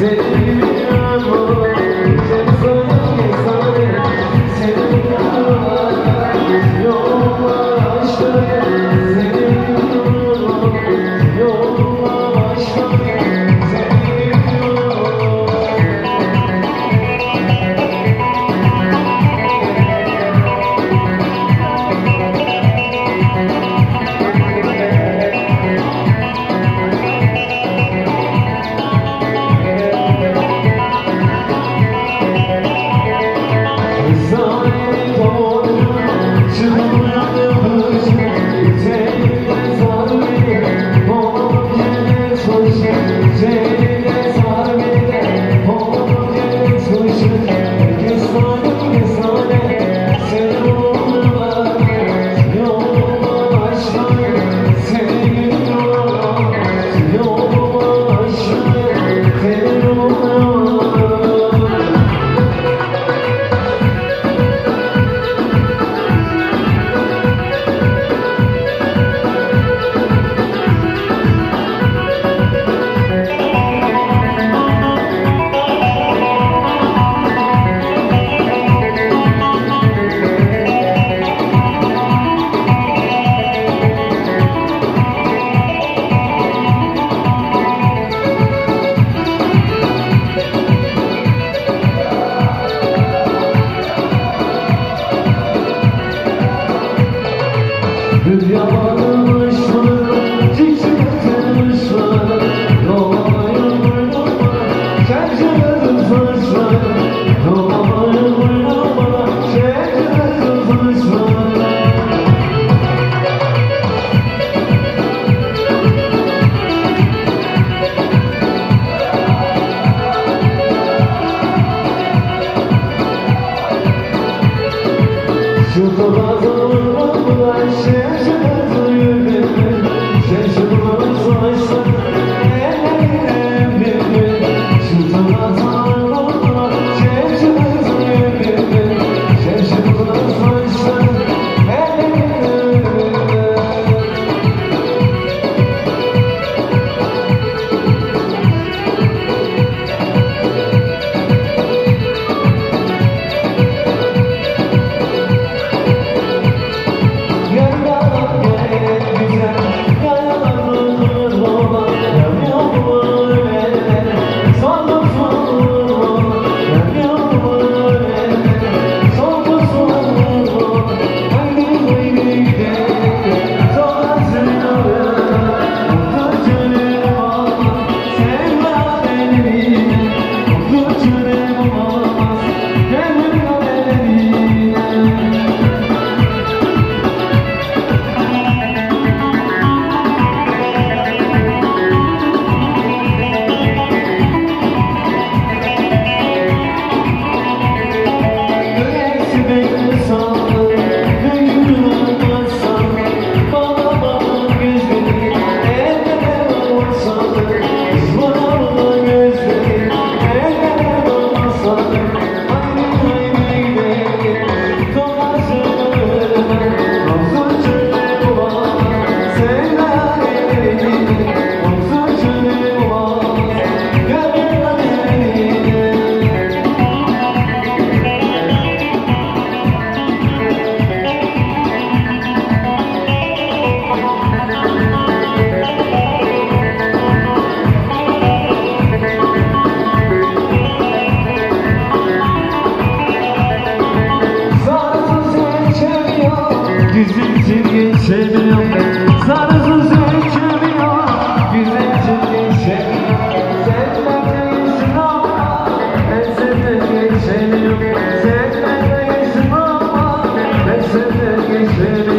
Is it Güzel çirkin seviyor çeviriyor. Güzel çirkin seviyor Sevmek değilsin ama Ben sevmek